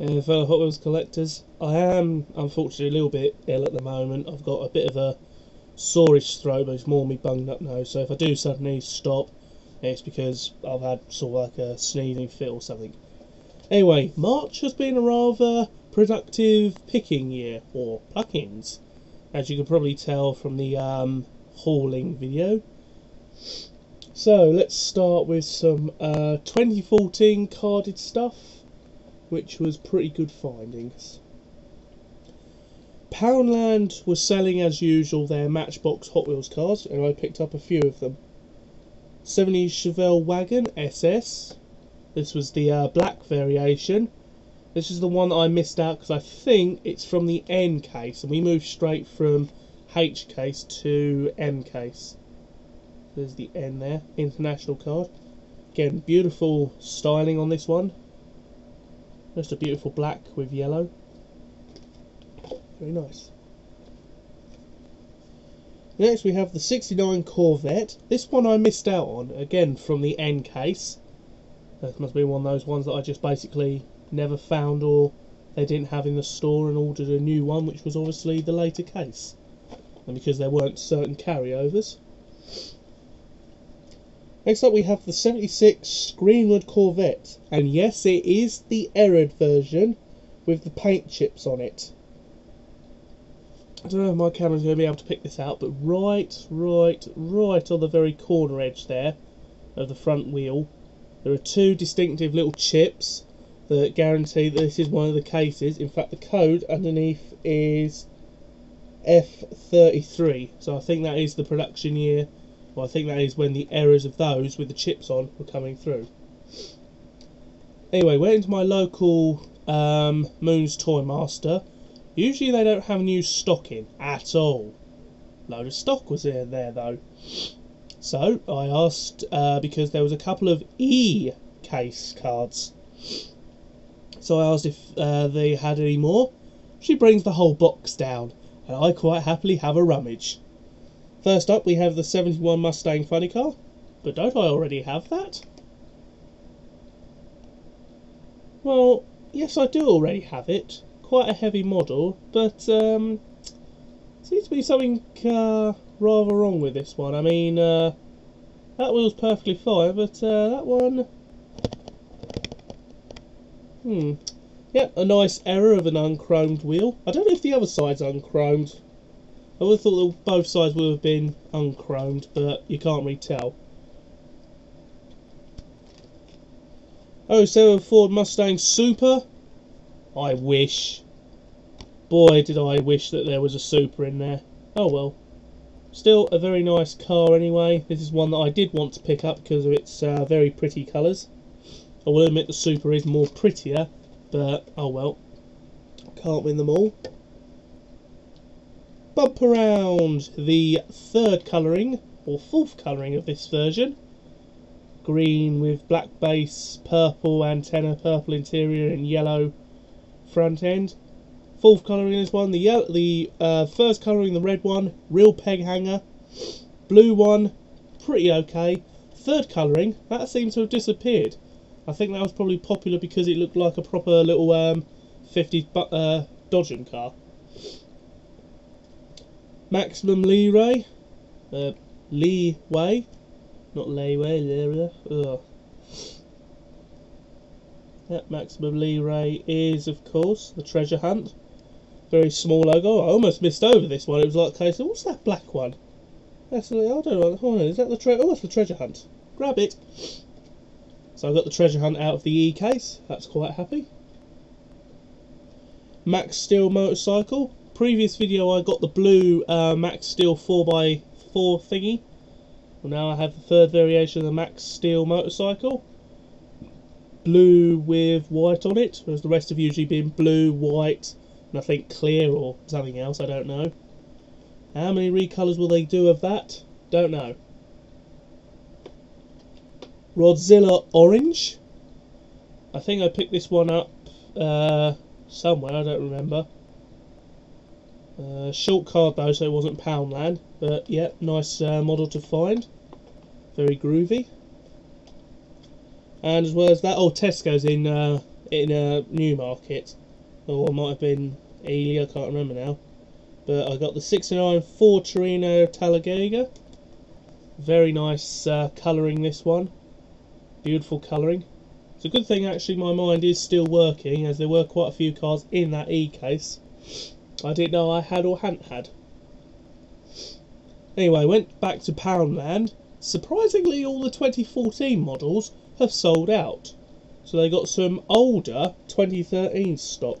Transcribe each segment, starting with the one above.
Uh, fellow Hot Wheels collectors, I am unfortunately a little bit ill at the moment. I've got a bit of a soreish throat, but it's more me bunged up now. So if I do suddenly stop, it's because I've had sort of like a sneezing fit or something. Anyway, March has been a rather productive picking year, or pluckings, as you can probably tell from the um, hauling video. So let's start with some uh, 2014 carded stuff which was pretty good findings. Poundland was selling as usual their Matchbox Hot Wheels cars, and I picked up a few of them. 70 Chevelle Wagon SS. This was the uh, black variation. This is the one that I missed out because I think it's from the N case, and we moved straight from H case to M case. There's the N there, international card. Again, beautiful styling on this one. Just a beautiful black with yellow. Very nice. Next we have the 69 Corvette. This one I missed out on, again from the N case. That must be one of those ones that I just basically never found or they didn't have in the store and ordered a new one, which was obviously the later case. And because there weren't certain carryovers. Next up we have the 76 Greenwood Corvette. And yes, it is the Errad version with the paint chips on it. I don't know if my camera's going to be able to pick this out, but right, right, right on the very corner edge there of the front wheel, there are two distinctive little chips that guarantee that this is one of the cases. In fact, the code underneath is F33, so I think that is the production year I think that is when the errors of those with the chips on were coming through. Anyway, went into my local um, Moon's Toy Master. Usually they don't have new stock in at all. Load of stock was in there though. So I asked uh, because there was a couple of E case cards. So I asked if uh, they had any more. She brings the whole box down, and I quite happily have a rummage. First up, we have the 71 Mustang Funny Car. But don't I already have that? Well, yes, I do already have it. Quite a heavy model, but um, seems to be something uh, rather wrong with this one. I mean, uh, that wheel's perfectly fine, but uh, that one... Hmm. Yeah, a nice error of an unchromed wheel. I don't know if the other side's unchromed. I would have thought that both sides would have been unchromed, but you can't really tell. Oh, so Ford Mustang Super? I wish. Boy, did I wish that there was a Super in there. Oh well. Still a very nice car anyway. This is one that I did want to pick up because of its uh, very pretty colours. I will admit the Super is more prettier, but oh well. Can't win them all bump around the third colouring, or fourth colouring of this version. Green with black base, purple antenna, purple interior, and yellow front end. Fourth colouring in this one, the yellow, the uh, first colouring, the red one, real peg hanger. Blue one, pretty okay. Third colouring, that seems to have disappeared. I think that was probably popular because it looked like a proper little um, 50s uh, Dodgem car. Maximum leeway. Uh, leeway. Not leeway, leeway. Yep, maximum leeway is, of course, the treasure hunt. Very small logo. I almost missed over this one. It was like, okay, so what's that black one? That's, I don't know. Oh, is that the treasure? Oh, that's the treasure hunt. Grab it. So I got the treasure hunt out of the E case. That's quite happy. Max Steel motorcycle previous video I got the blue uh, Max Steel 4x4 thingy. Well now I have the third variation of the Max Steel motorcycle. Blue with white on it, whereas the rest have usually been blue, white, and I think clear or something else, I don't know. How many recolours will they do of that? Don't know. Rodzilla Orange. I think I picked this one up uh, somewhere, I don't remember. Uh, short card though, so it wasn't Poundland. But yeah, nice uh, model to find. Very groovy. And as well as that, oh Tesco's in uh, in a Newmarket, or it might have been Ely, I can't remember now. But I got the 69 Ford Torino Talladega. Very nice uh, colouring this one. Beautiful colouring. It's a good thing actually my mind is still working as there were quite a few cars in that E-case I didn't know I had or hadn't had. Anyway, went back to Poundland. Surprisingly all the 2014 models have sold out. So they got some older 2013 stock.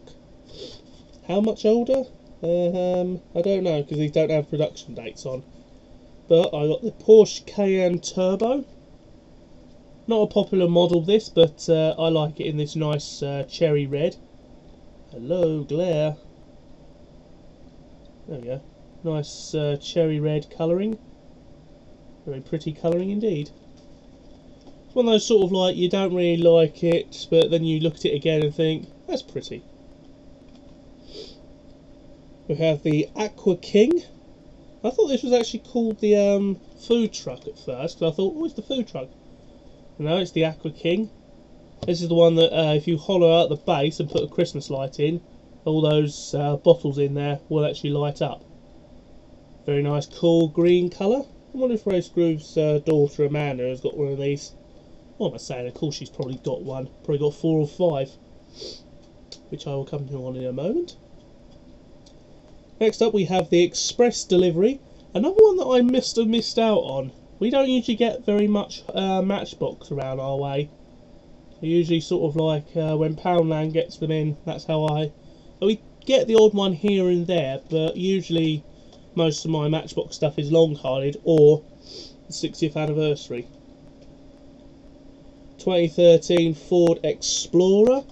How much older? Um, I don't know because these don't have production dates on. But I got the Porsche Cayenne Turbo. Not a popular model this, but uh, I like it in this nice uh, cherry red. Hello, glare. There we go. Nice uh, cherry red colouring. Very pretty colouring indeed. It's one of those sort of like you don't really like it, but then you look at it again and think, that's pretty. We have the Aqua King. I thought this was actually called the um, food truck at first, because I thought, oh, it's the food truck. No, it's the Aqua King. This is the one that uh, if you hollow out the base and put a Christmas light in, all those uh, bottles in there will actually light up. Very nice cool green colour. I wonder if Race Groove's uh, daughter Amanda has got one of these. What am I saying? Of course she's probably got one. Probably got four or five. Which I will come to on in a moment. Next up we have the express delivery. Another one that I must have missed out on. We don't usually get very much uh, Matchbox around our way. Usually sort of like uh, when Poundland gets them in, that's how I... We get the odd one here and there, but usually most of my Matchbox stuff is long carded or the 60th anniversary. 2013 Ford Explorer.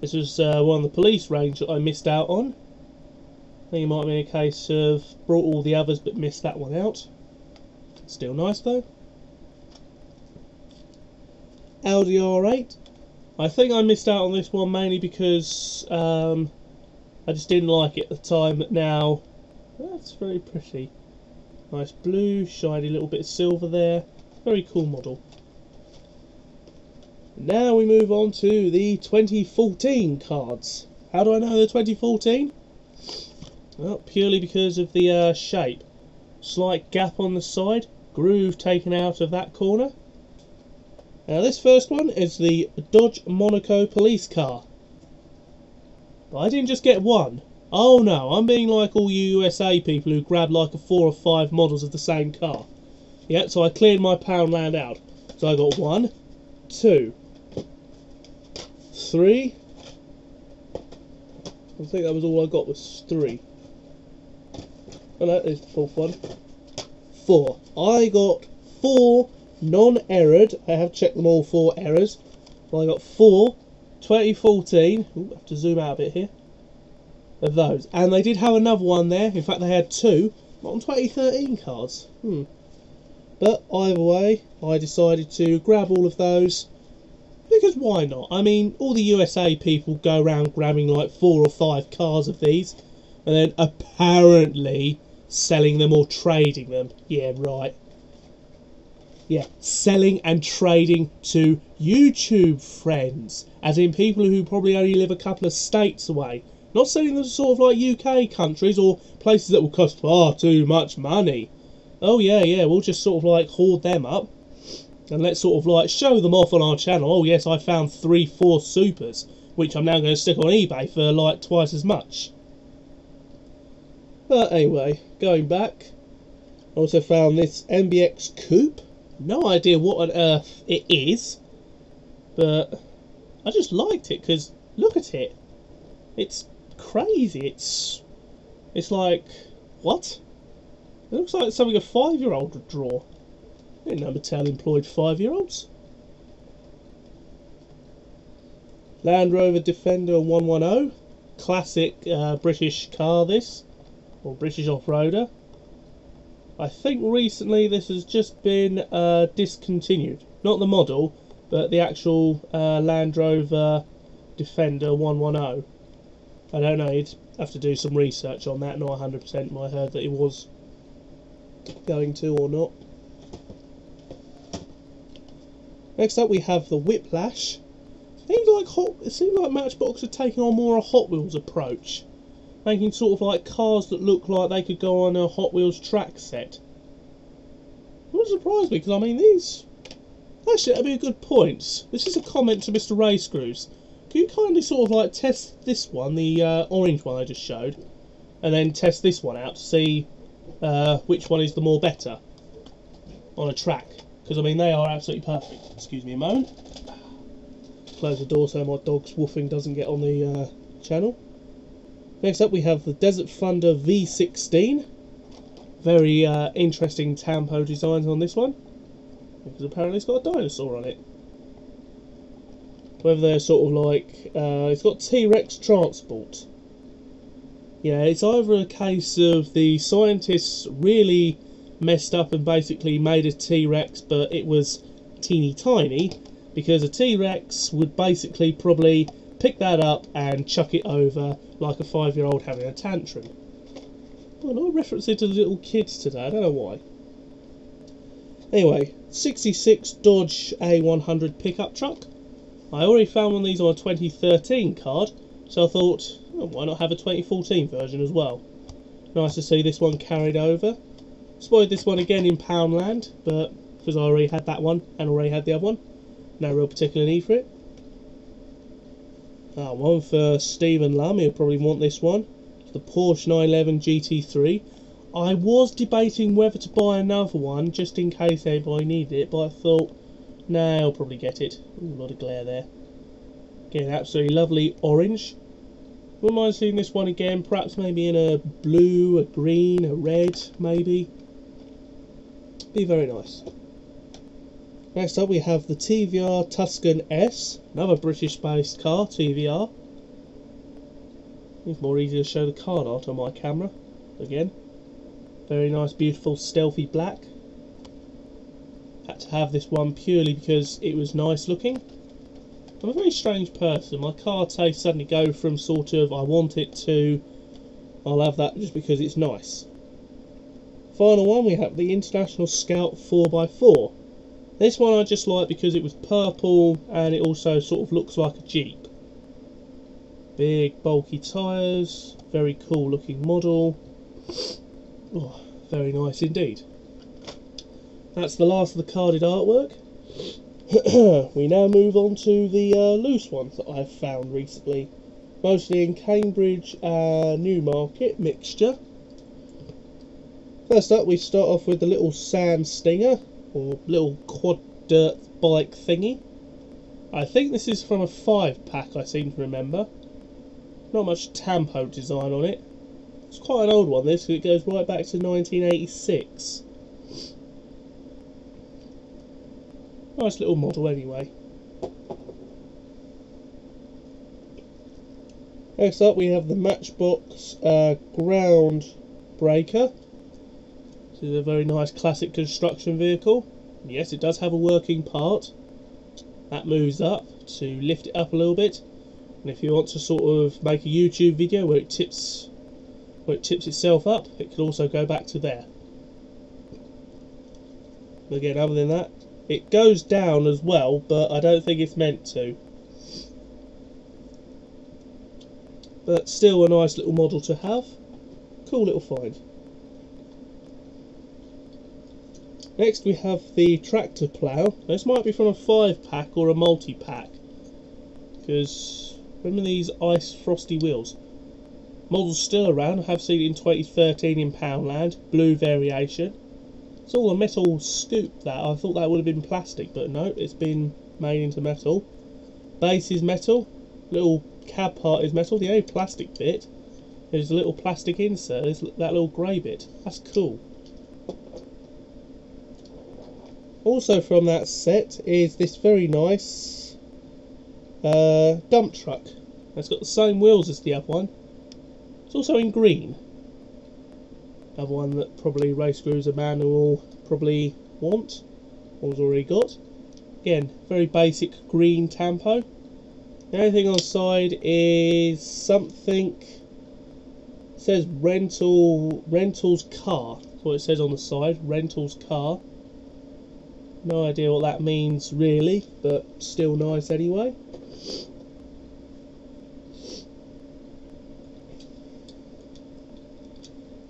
This was uh, one of the police range that I missed out on. I think it might be a case of brought all the others but missed that one out. Still nice though. Audi R8. I think I missed out on this one mainly because um, I just didn't like it at the time, but now that's very pretty. Nice blue, shiny little bit of silver there. Very cool model. Now we move on to the 2014 cards. How do I know they're 2014? Well, purely because of the uh, shape. Slight gap on the side, groove taken out of that corner. Now this first one is the Dodge Monaco police car. I didn't just get one, Oh no, I'm being like all you USA people who grab like a four or five models of the same car. Yeah, so I cleared my Poundland out. So I got one, two, three. I think that was all I got was three. Oh no, there's the fourth one. Four. I got four non-errored. I have checked them all for errors. Well, I got four 2014. Ooh, have to zoom out a bit here of those. And they did have another one there. In fact, they had two on 2013 cards. Hmm. But either way, I decided to grab all of those because why not? I mean, all the USA people go around grabbing like four or five cars of these and then apparently selling them or trading them. Yeah, right. Yeah, selling and trading to YouTube friends, as in people who probably only live a couple of states away not selling them to sort of like UK countries or places that will cost far too much money. Oh yeah, yeah, we'll just sort of like hoard them up. And let's sort of like show them off on our channel. Oh yes, I found three, four supers, which I'm now going to stick on eBay for like twice as much. But anyway, going back, I also found this MBX Coupe. No idea what on earth it is, but I just liked it because look at it. It's crazy. It's it's like what? It looks like something a five-year-old would draw. Didn't know Mattel employed five-year-olds. Land Rover Defender 110, classic uh, British car. This or British off-roader. I think recently this has just been uh, discontinued. Not the model, but the actual uh, Land Rover Defender 110. I don't know, you'd have to do some research on that, not 100% I heard that it was going to or not. Next up we have the Whiplash. Seems like Hot. It seems like Matchbox are taking on more a Hot Wheels approach, making sort of like cars that look like they could go on a Hot Wheels track set. Wouldn't surprise me because I mean these. Actually, that'd be a good point. This is a comment to Mr. Race Grooves. Can you kindly sort of like test this one, the uh, orange one I just showed, and then test this one out to see uh, which one is the more better on a track? Because I mean they are absolutely perfect. Excuse me a moment close the door so my dog's woofing doesn't get on the uh, channel. Next up we have the Desert Thunder V16. Very uh, interesting Tampo designs on this one. Because apparently it's got a dinosaur on it. Whether they're sort of like... Uh, it's got T-Rex transport. Yeah, it's either a case of the scientists really messed up and basically made a T-Rex but it was teeny tiny because a T-Rex would basically probably pick that up and chuck it over like a five-year-old having a tantrum. Well, no referencing to little kids today, I don't know why. Anyway, 66 Dodge A100 pickup truck. I already found one of these on a 2013 card, so I thought, oh, why not have a 2014 version as well? Nice to see this one carried over. Spotted this one again in Poundland, but because I already had that one and already had the other one, no real particular need for it. Ah, one for Stephen Lum, he'll probably want this one. The Porsche 911 GT3. I was debating whether to buy another one just in case anybody needed it, but I thought, nah, I'll probably get it. Ooh, a lot of glare there. Again, absolutely lovely orange. Wouldn't mind seeing this one again, perhaps maybe in a blue, a green, a red, maybe. Be very nice. Next up we have the TVR Tuscan S, another British based car, TVR. It's more easy to show the card art on my camera, again. Very nice, beautiful, stealthy black. Had to have this one purely because it was nice looking. I'm a very strange person. My car tastes suddenly go from sort of I want it to I'll have that just because it's nice. Final one we have the International Scout 4x4. This one I just like because it was purple and it also sort of looks like a Jeep. Big bulky tyres, very cool looking model. Oh, very nice indeed. That's the last of the carded artwork. we now move on to the uh, loose ones that I've found recently. Mostly in Cambridge and Newmarket mixture. First up we start off with the little Sam Stinger or little quad dirt bike thingy. I think this is from a five pack I seem to remember. Not much Tampo design on it. It's quite an old one this, it goes right back to 1986. Nice little model anyway. Next up we have the Matchbox uh, Ground Breaker. This is a very nice classic construction vehicle. Yes, it does have a working part. That moves up to lift it up a little bit. And if you want to sort of make a YouTube video where it tips where it tips itself up, it can also go back to there. Again, other than that, it goes down as well, but I don't think it's meant to. But still a nice little model to have. Cool little find. Next we have the tractor plough. This might be from a 5 pack or a multi pack. Because remember these ice frosty wheels. Model's still around, I have seen it in 2013 in Poundland, blue variation. It's all a metal scoop that, I thought that would have been plastic, but no, it's been made into metal. Base is metal, little cab part is metal, the only plastic bit is a little plastic insert, that little grey bit. That's cool. Also from that set is this very nice uh, dump truck. It's got the same wheels as the other one. It's also in green. Another one that probably Race Cruiser Man will probably want, or has already got. Again, very basic green Tampo. The only thing on the side is something says rental rentals car. That's what it says on the side, rentals car. No idea what that means really, but still nice anyway.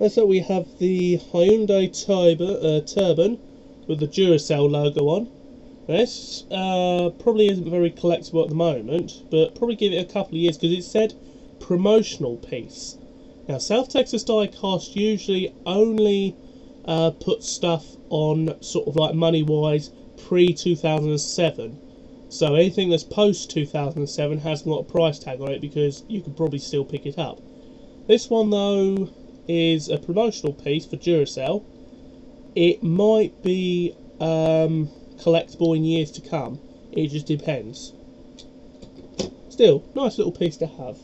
And so we have the Hyundai Tiber, uh, Turban with the Duracell logo on. This uh, probably isn't very collectible at the moment, but probably give it a couple of years because it said promotional piece. Now South Texas die cast usually only uh, put stuff on sort of like money wise pre 2007. So anything that's post 2007 hasn't got a price tag on it because you could probably still pick it up. This one though is a promotional piece for Duracell. It might be um, collectible in years to come. It just depends. Still, nice little piece to have.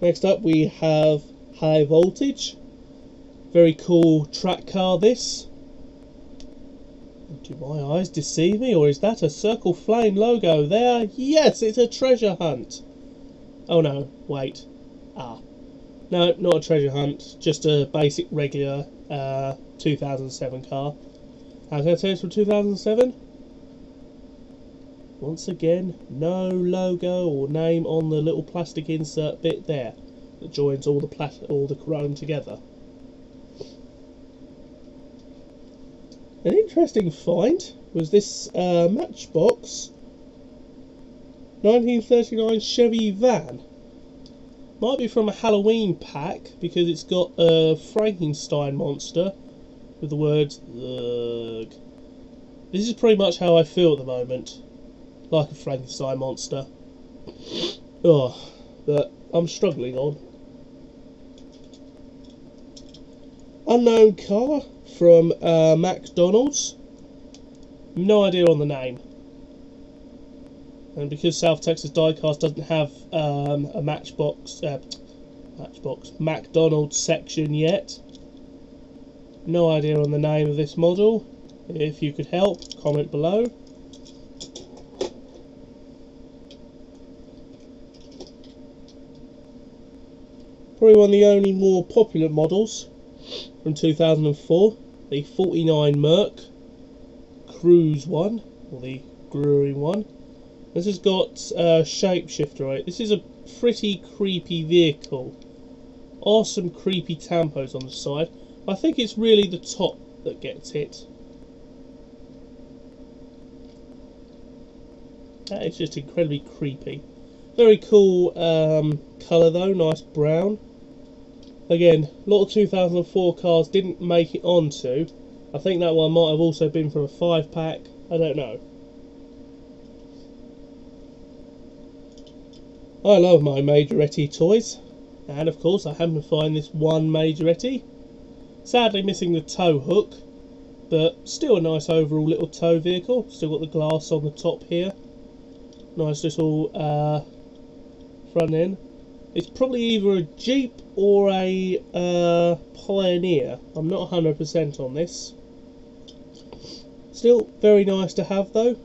Next up we have High Voltage. Very cool track car this. Do my eyes deceive me or is that a Circle Flame logo there? Yes, it's a treasure hunt. Oh no, wait. Ah. No, not a treasure hunt, just a basic regular uh, 2007 car. How can I tell it's from 2007? Once again, no logo or name on the little plastic insert bit there that joins all the plat all the chrome together. An interesting find was this uh, Matchbox 1939 Chevy van. Might be from a Halloween pack because it's got a Frankenstein monster with the words Ugh. This is pretty much how I feel at the moment. Like a Frankenstein monster. Oh, but I'm struggling on. Unknown car from uh, McDonald's. No idea on the name. And because South Texas Diecast doesn't have um, a Matchbox, uh, Matchbox, McDonald's section yet, no idea on the name of this model. If you could help, comment below. Probably one of the only more popular models from 2004, the 49 Merc Cruise one, or the Grewing one. This has got a shapeshifter it. This is a pretty creepy vehicle. Awesome creepy tampos on the side. I think it's really the top that gets hit. That is just incredibly creepy. Very cool um, colour though, nice brown. Again, a lot of 2004 cars didn't make it onto. I think that one might have also been from a 5 pack, I don't know. I love my Majoretti toys, and of course I happen to find this one Majoretti. Sadly missing the tow hook, but still a nice overall little tow vehicle. Still got the glass on the top here. Nice little uh, front end. It's probably either a Jeep or a uh, Pioneer. I'm not 100% on this. Still very nice to have though.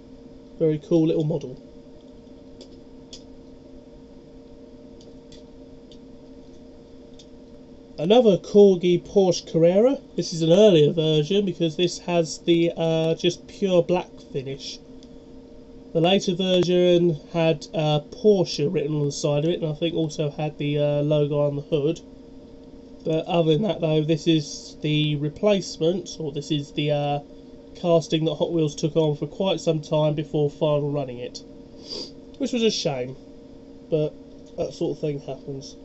Very cool little model. Another Corgi Porsche Carrera. This is an earlier version because this has the uh, just pure black finish. The later version had uh, Porsche written on the side of it, and I think also had the uh, logo on the hood. But other than that, though, this is the replacement, or this is the uh, casting that Hot Wheels took on for quite some time before final running it, which was a shame. But that sort of thing happens.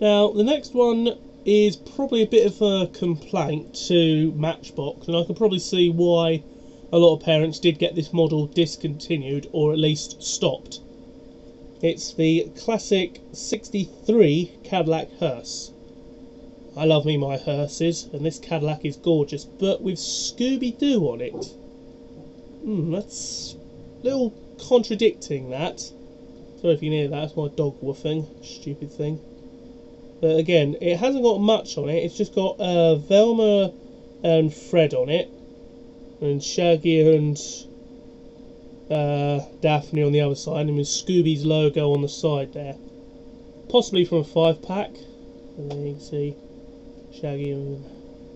Now, the next one is probably a bit of a complaint to Matchbox, and I can probably see why a lot of parents did get this model discontinued or at least stopped. It's the classic 63 Cadillac hearse. I love me my hearses, and this Cadillac is gorgeous, but with Scooby-Doo on it. Hmm, that's a little contradicting that. Sorry if you can hear that, that's my dog woofing. Stupid thing. But again, it hasn't got much on it. It's just got uh, Velma and Fred on it, and Shaggy and uh, Daphne on the other side, and with Scooby's logo on the side there. Possibly from a five pack. And you can see Shaggy and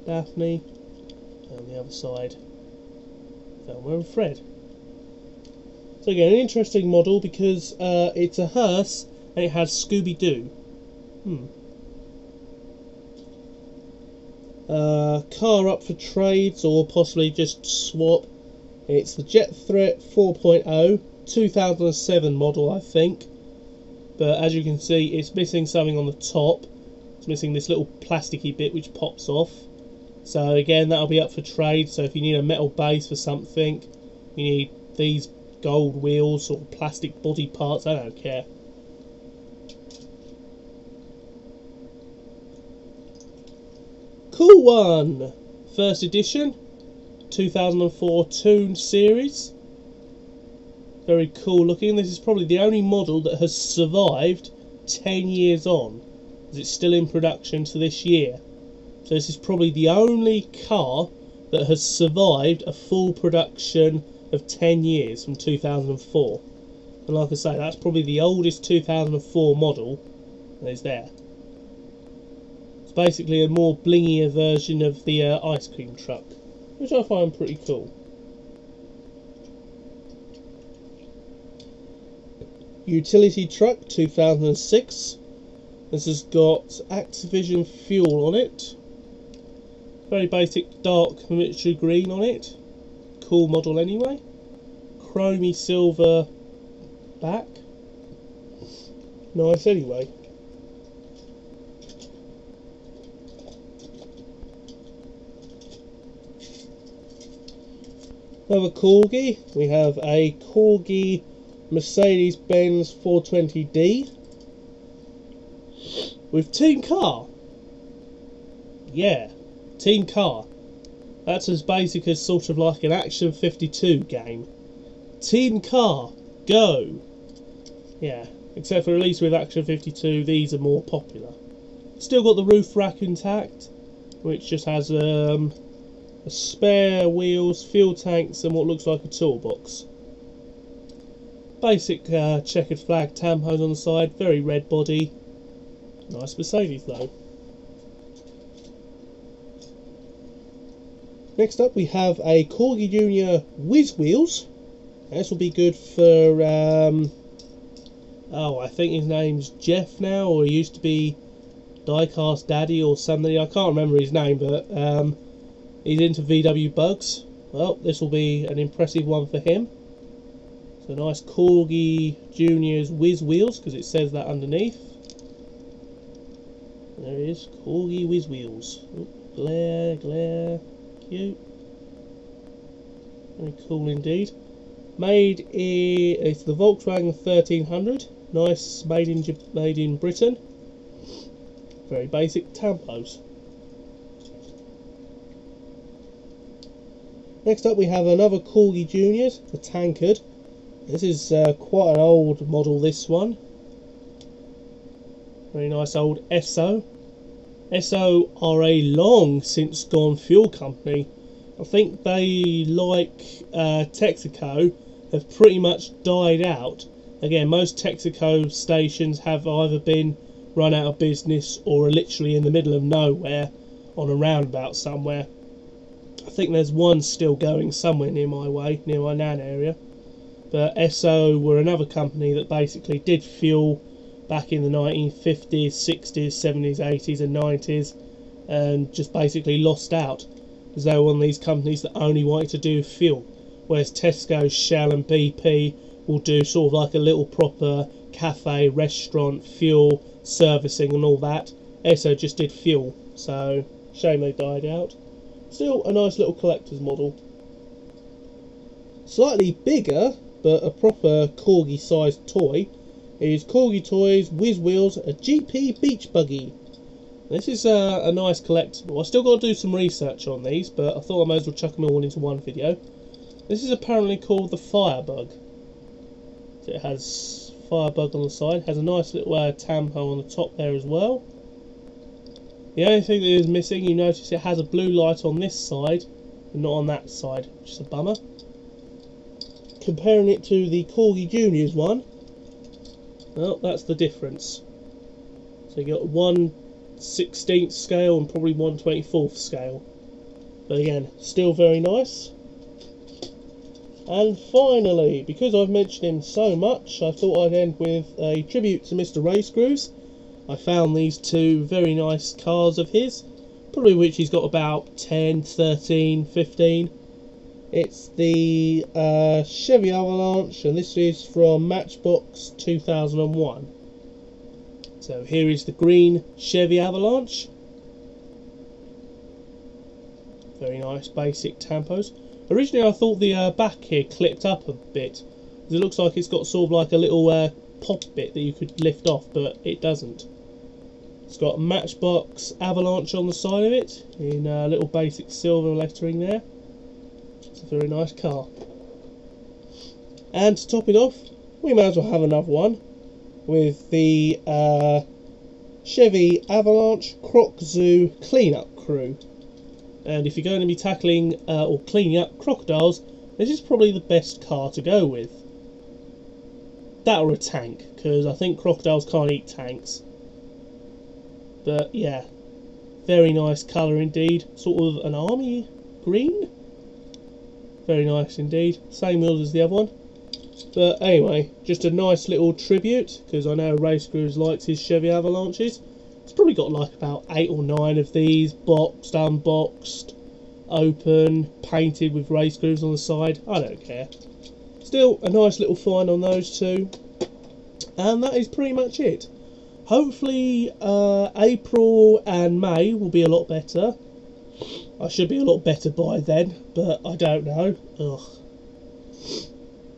Daphne, and the other side, Velma and Fred. So again, an interesting model because uh, it's a hearse and it has Scooby Doo. Hmm. Uh, car up for trades or possibly just swap. It's the Jet Threat 4.0, 2007 model, I think. But as you can see, it's missing something on the top. It's missing this little plasticky bit which pops off. So again, that'll be up for trade. So if you need a metal base for something, you need these gold wheels or plastic body parts, I don't care. Cool one! First edition, 2004 Toon series. Very cool looking. This is probably the only model that has survived 10 years on, as it's still in production to this year. So this is probably the only car that has survived a full production of 10 years from 2004. And like I say, that's probably the oldest 2004 model that is there. It's basically a more blingier version of the uh, ice cream truck, which I find pretty cool. Utility Truck 2006. This has got Activision fuel on it. Very basic dark miniature green on it. Cool model anyway. Chromey silver back. Nice anyway. Another Corgi. We have a Corgi Mercedes-Benz 420D with Team Car. Yeah, Team Car. That's as basic as sort of like an Action 52 game. Team Car, go! Yeah, except for at least with Action 52, these are more popular. Still got the roof rack intact, which just has um, a spare wheels, fuel tanks, and what looks like a toolbox. Basic uh, checkered flag tampos on the side, very red body. Nice Mercedes though. Next up we have a Corgi Junior Whiz Wheels. This will be good for, um, oh I think his name's Jeff now, or he used to be Diecast Daddy or something. I can't remember his name, but um, he's into VW bugs. Well, this will be an impressive one for him. So nice Corgi Junior's Whiz Wheels, because it says that underneath. There it is, Corgi Whiz Wheels. Oh, glare, glare, cute. Very cool indeed. Made in, it's the Volkswagen 1300. Nice, made in, made in Britain. Very basic tampos. Next up we have another Corgi Juniors, the Tankard. This is uh, quite an old model, this one. Very nice old Esso. Esso are a long since gone fuel company. I think they, like uh, Texaco, have pretty much died out. Again, most Texaco stations have either been run out of business or are literally in the middle of nowhere on a roundabout somewhere. I think there's one still going somewhere near my way, near my nan area. But Esso were another company that basically did fuel back in the 1950s, 60s, 70s, 80s, and 90s, and just basically lost out because they were one of these companies that only wanted to do fuel. Whereas Tesco, Shell, and BP will do sort of like a little proper cafe, restaurant, fuel, servicing, and all that. Esso just did fuel, so shame they died out. Still a nice little collector's model. Slightly bigger but a proper corgi sized toy is Corgi Toys Whiz Wheels a GP Beach Buggy. This is a, a nice collectible. I still got to do some research on these, but I thought I might as well chuck them all into one video. This is apparently called the Firebug. So it has Firebug on the side, has a nice little uh, tampo on the top there as well. The only thing that is missing, you notice it has a blue light on this side, but not on that side, which is a bummer comparing it to the Corgi Juniors one, well, that's the difference. So you got one 16th scale and probably one 24th scale. But again, still very nice. And finally, because I've mentioned him so much, I thought I'd end with a tribute to Mr. Race Grooves. I found these two very nice cars of his, probably which he's got about 10, 13, 15. It's the uh, Chevy Avalanche, and this is from Matchbox 2001. So here is the green Chevy Avalanche. Very nice basic tampos. Originally I thought the uh, back here clipped up a bit. It looks like it's got sort of like a little uh, pop bit that you could lift off, but it doesn't. It's got a Matchbox Avalanche on the side of it, in a little basic silver lettering there. It's a very nice car. And to top it off, we may as well have another one with the uh, Chevy Avalanche Croc Zoo Cleanup Crew. And if you're going to be tackling uh, or cleaning up crocodiles, this is probably the best car to go with. That or a tank, because I think crocodiles can't eat tanks. But yeah, very nice colour indeed. Sort of an army green? Very nice indeed. Same wheels as the other one. But anyway, just a nice little tribute, because I know Race Grooves likes his Chevy Avalanches. It's probably got like about eight or nine of these, boxed, unboxed, open, painted with Race Grooves on the side. I don't care. Still, a nice little find on those two. And that is pretty much it. Hopefully, uh, April and May will be a lot better. I should be a lot better by then, but I don't know. Ugh.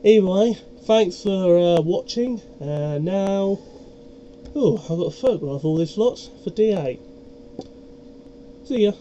Anyway, thanks for uh, watching. And uh, now, oh, I've got a photograph of all this lot for D8. See ya.